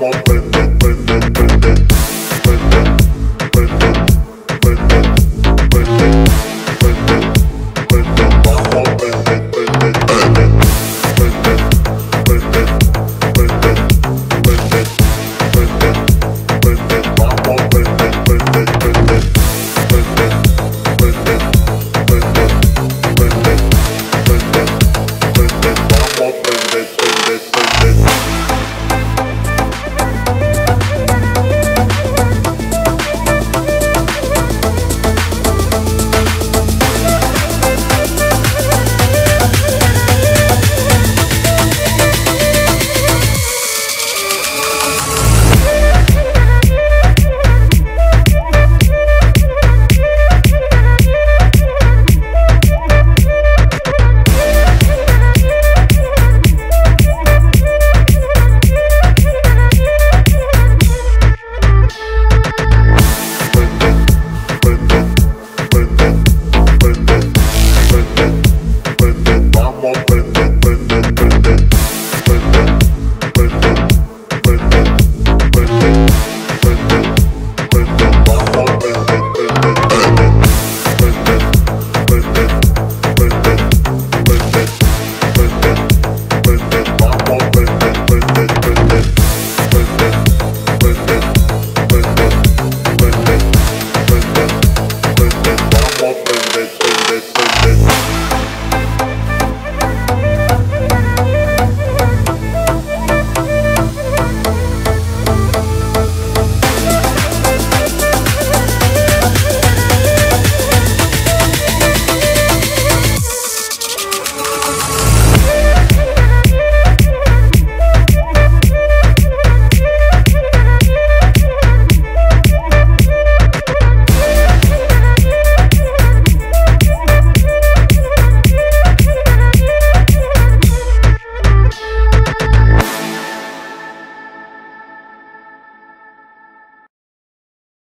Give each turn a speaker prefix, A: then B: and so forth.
A: my baby.